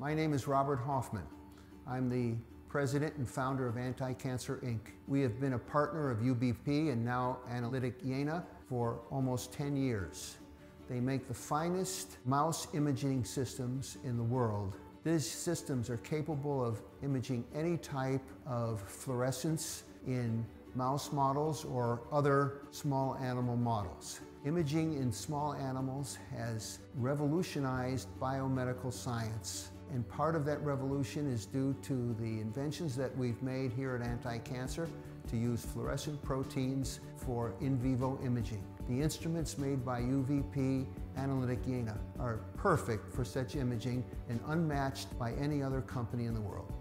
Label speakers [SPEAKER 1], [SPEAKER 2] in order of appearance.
[SPEAKER 1] My name is Robert Hoffman. I'm the president and founder of Anti-Cancer Inc. We have been a partner of UVP and now Analytik Jena for almost 10 years. They make the finest mouse imaging systems in the world. These systems are capable of imaging any type of fluorescence in mouse models or other small animal models. Imaging in small animals has revolutionized biomedical science. And part of that revolution is due to the inventions that we've made here at Anti-Cancer to use fluorescent proteins for in vivo imaging. The instruments made by UVP Analytik Jena are perfect for such imaging and unmatched by any other company in the world.